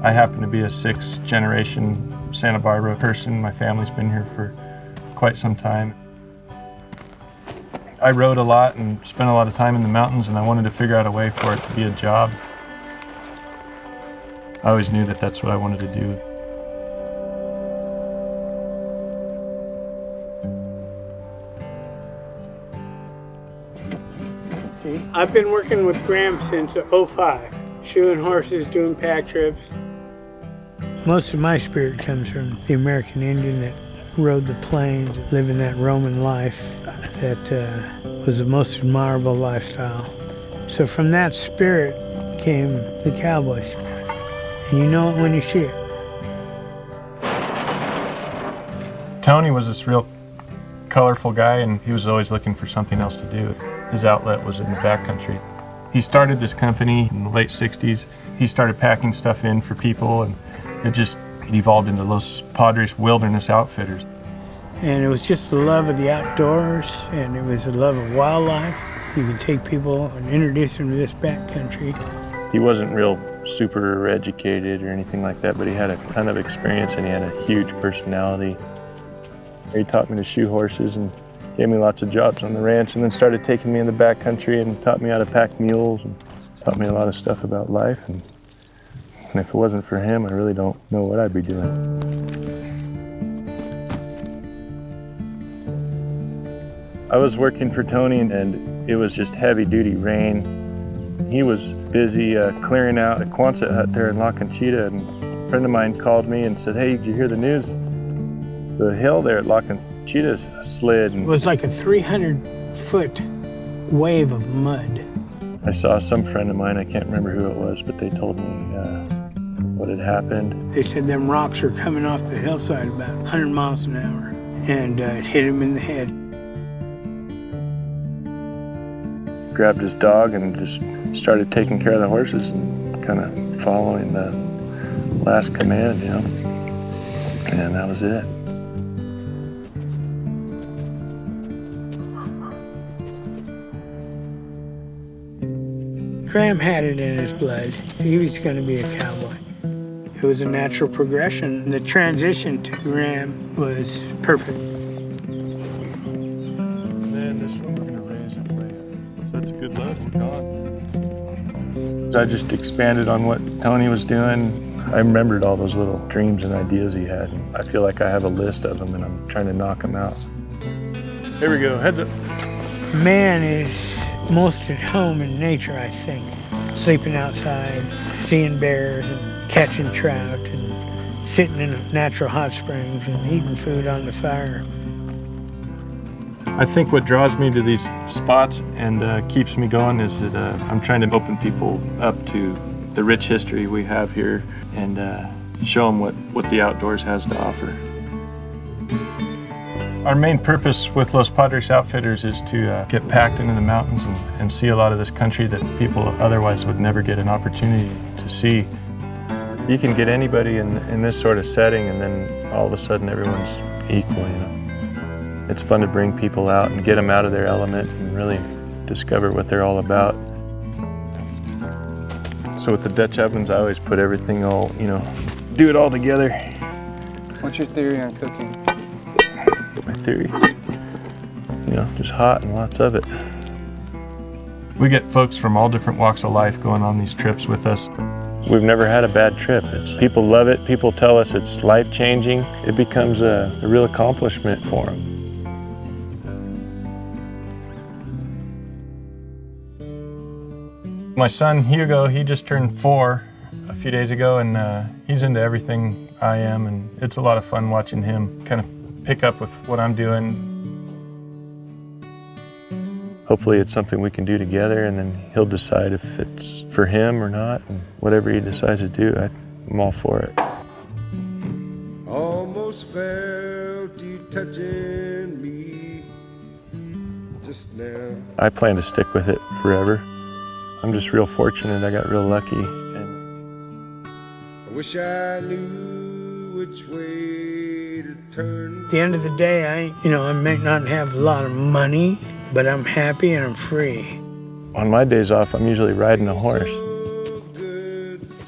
I happen to be a sixth generation Santa Barbara person. My family's been here for quite some time. I rode a lot and spent a lot of time in the mountains and I wanted to figure out a way for it to be a job. I always knew that that's what I wanted to do. I've been working with Graham since 05, shoeing horses, doing pack trips. Most of my spirit comes from the American Indian that rode the plains, living that Roman life that uh, was the most admirable lifestyle. So from that spirit came the cowboy spirit. And you know it when you see it. Tony was this real colorful guy and he was always looking for something else to do. His outlet was in the backcountry. He started this company in the late 60s. He started packing stuff in for people and it just evolved into Los Padres Wilderness Outfitters. And it was just the love of the outdoors and it was the love of wildlife. You could take people and introduce them to this backcountry. He wasn't real super educated or anything like that, but he had a ton of experience and he had a huge personality. He taught me to shoe horses and gave me lots of jobs on the ranch and then started taking me in the backcountry and taught me how to pack mules and taught me a lot of stuff about life. And, and if it wasn't for him, I really don't know what I'd be doing. I was working for Tony and it was just heavy duty rain. He was busy uh, clearing out a Quonset hut there in La Conchita and a friend of mine called me and said, hey, did you hear the news? The hill there at La Conchita slid. It was like a 300 foot wave of mud. I saw some friend of mine, I can't remember who it was, but they told me uh, what had happened. They said them rocks were coming off the hillside about 100 miles an hour, and uh, it hit him in the head. Grabbed his dog and just started taking care of the horses and kind of following the last command, you know. And that was it. Graham had it in his blood. He was going to be a cowboy. It was a natural progression. The transition to Graham was perfect. Then this one we're going to raise it way So that's a good load. We're. I just expanded on what Tony was doing. I remembered all those little dreams and ideas he had. I feel like I have a list of them and I'm trying to knock them out. Here we go, heads up. Man is most at home in nature, I think. Sleeping outside, seeing bears and catching trout and sitting in natural hot springs and eating food on the fire. I think what draws me to these spots and uh, keeps me going is that uh, I'm trying to open people up to the rich history we have here and uh, show them what, what the outdoors has to offer. Our main purpose with Los Padres Outfitters is to uh, get packed into the mountains and, and, see a lot of this country that people otherwise would never get an opportunity to see. You can get anybody in, in this sort of setting and then all of a sudden everyone's equal, you know. It's fun to bring people out and get them out of their element and really discover what they're all about. So with the Dutch ovens, I always put everything all, you know, do it all together. What's your theory on cooking? my theory. You know, just hot and lots of it. We get folks from all different walks of life going on these trips with us. We've never had a bad trip. It's, people love it. People tell us it's life-changing. It becomes a, a real accomplishment for them. My son Hugo, he just turned four a few days ago and uh, he's into everything I am and it's a lot of fun watching him kind of pick up with what I'm doing. Hopefully it's something we can do together and then he'll decide if it's for him or not. And whatever he decides to do, I'm all for it. Almost felt you touching me just now. I plan to stick with it forever. I'm just real fortunate. I got real lucky. And I wish I knew which way to turn at the end of the day, I, you know, I may not have a lot of money, but I'm happy and I'm free. On my days off, I'm usually riding a horse.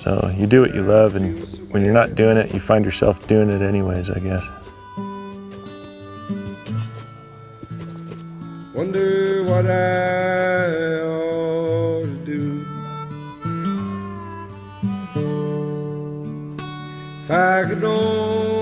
So you do what you love, and when you're not doing it, you find yourself doing it anyways, I guess. Wonder what I ought to do. If I could only